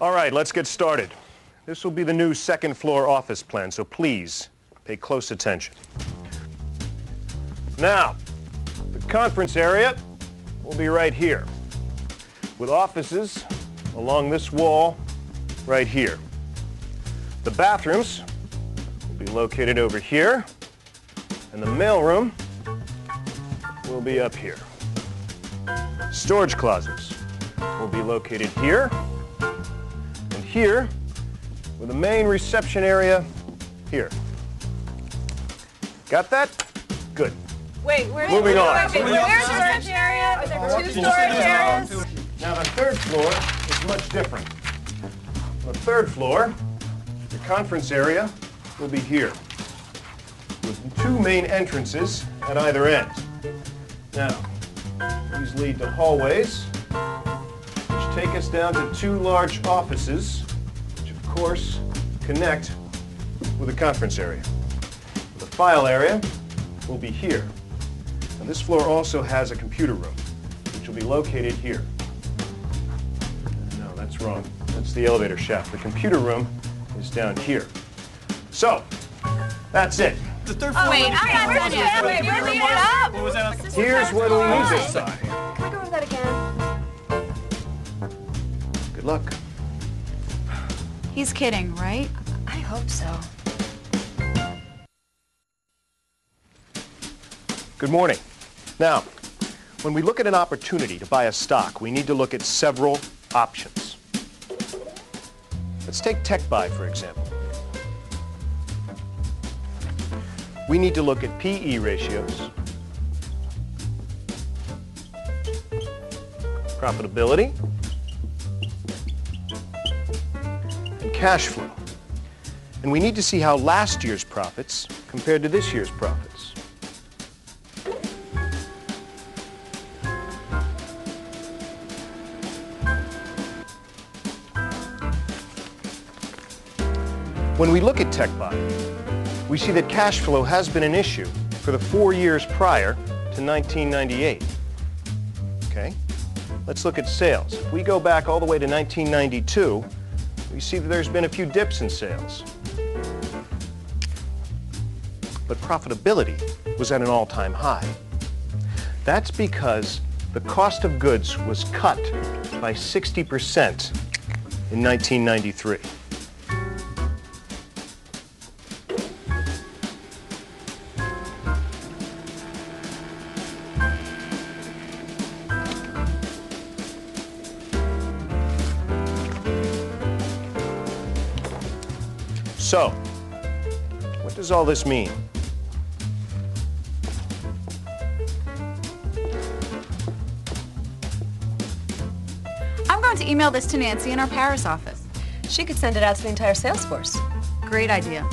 All right, let's get started. This will be the new second floor office plan, so please pay close attention. Now, the conference area will be right here, with offices along this wall right here. The bathrooms will be located over here, and the mailroom will be up here. Storage closets will be located here here, with the main reception area here. Got that? Good. Wait, where's Moving on. Wait, wait, where's the storage area? Are there two storage areas? Now, the third floor is much different. On the third floor, the conference area will be here, with two main entrances at either end. Now, these lead to hallways, take us down to two large offices, which of course connect with the conference area. The file area will be here. And this floor also has a computer room, which will be located here. No, that's wrong. That's the elevator shaft. The computer room is down here. So, that's it. The third Oh, floor. wait, I'm not was- understanding. Wait, where's the up? What was that? Here's where we need this side. Can we go over that again? Good luck. He's kidding, right? I hope so. Good morning. Now, when we look at an opportunity to buy a stock, we need to look at several options. Let's take TechBuy, for example. We need to look at PE ratios, profitability, and cash flow. And we need to see how last year's profits compared to this year's profits. When we look at TechBot, we see that cash flow has been an issue for the four years prior to 1998. Okay? Let's look at sales. If we go back all the way to 1992, we see that there's been a few dips in sales. But profitability was at an all-time high. That's because the cost of goods was cut by 60% in 1993. So, what does all this mean? I'm going to email this to Nancy in our Paris office. She could send it out to the entire sales force. Great idea.